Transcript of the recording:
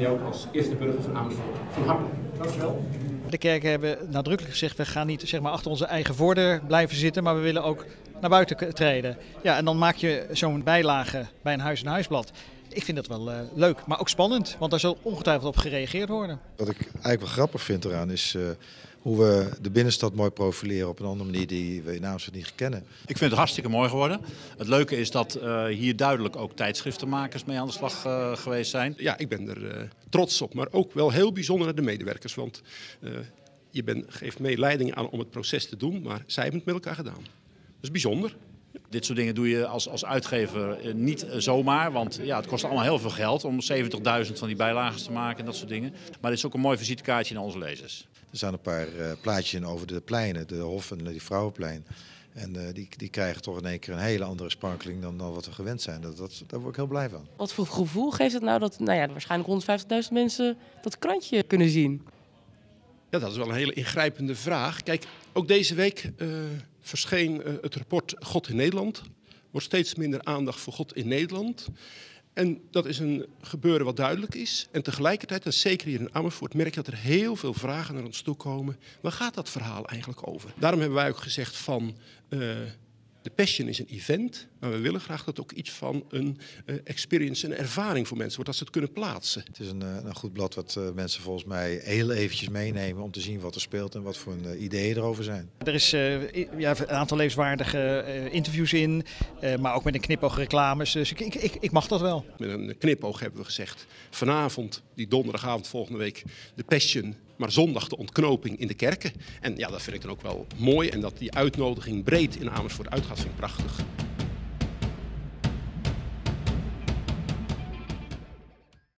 Jou als eerste burger van Amersfoort van harte. De kerken hebben nadrukkelijk gezegd, we gaan niet zeg maar, achter onze eigen voordeur blijven zitten, maar we willen ook naar buiten treden. Ja, en dan maak je zo'n bijlage bij een huis- en huisblad. Ik vind dat wel uh, leuk, maar ook spannend, want daar zal ongetwijfeld op gereageerd worden. Wat ik eigenlijk wel grappig vind eraan is uh, hoe we de binnenstad mooi profileren op een andere manier die we in Amsterdam niet kennen. Ik vind het hartstikke mooi geworden. Het leuke is dat uh, hier duidelijk ook tijdschriftenmakers mee aan de slag geweest zijn. Ja, ik ben er trots op, maar ook wel heel bijzonder naar de medewerkers, want je bent, geeft mee leiding aan om het proces te doen, maar zij hebben het met elkaar gedaan. Dat is bijzonder. Dit soort dingen doe je als, als uitgever niet zomaar, want ja, het kost allemaal heel veel geld om 70.000 van die bijlagen te maken en dat soort dingen. Maar het is ook een mooi visitekaartje naar onze lezers. Er staan een paar uh, plaatjes over de pleinen, de Hof en die Vrouwenplein. En uh, die, die krijgen toch in één keer een hele andere sparkling dan, dan wat we gewend zijn. Dat, dat, daar word ik heel blij van. Wat voor gevoel geeft het nou dat nou ja, waarschijnlijk 150.000 mensen dat krantje kunnen zien? Ja, dat is wel een hele ingrijpende vraag. Kijk, ook deze week uh, verscheen uh, het rapport God in Nederland. Er wordt steeds minder aandacht voor God in Nederland. En dat is een gebeuren wat duidelijk is. En tegelijkertijd, en zeker hier in Amersfoort, merk je dat er heel veel vragen naar ons toe komen. Waar gaat dat verhaal eigenlijk over? Daarom hebben wij ook gezegd van... Uh, de Passion is een event, maar we willen graag dat ook iets van een uh, experience, een ervaring voor mensen wordt, dat ze het kunnen plaatsen. Het is een, een goed blad wat uh, mensen volgens mij heel eventjes meenemen om te zien wat er speelt en wat voor een, uh, ideeën erover zijn. Er is ja, een aantal levenswaardige interviews in, maar ook met een knipoog reclames, dus ik, ik, ik, ik, mag dat wel. Met een knipoog hebben we gezegd, vanavond, die donderdagavond volgende week, de Passion maar zondag de ontknoping in de kerken. En ja, dat vind ik dan ook wel mooi. En dat die uitnodiging breed in Amersfoort uitgaat, vind ik prachtig.